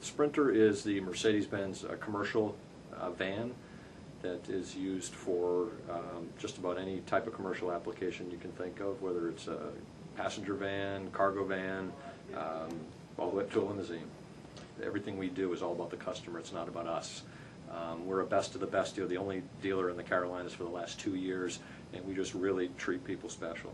Sprinter is the Mercedes-Benz uh, commercial uh, van that is used for um, just about any type of commercial application you can think of, whether it's a passenger van, cargo van, um, all the way up to a limousine. Everything we do is all about the customer, it's not about us. Um, We're a best of the best deal, the only dealer in the Carolinas for the last two years, and we just really treat people special.